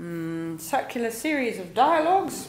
Mm, circular series of dialogues.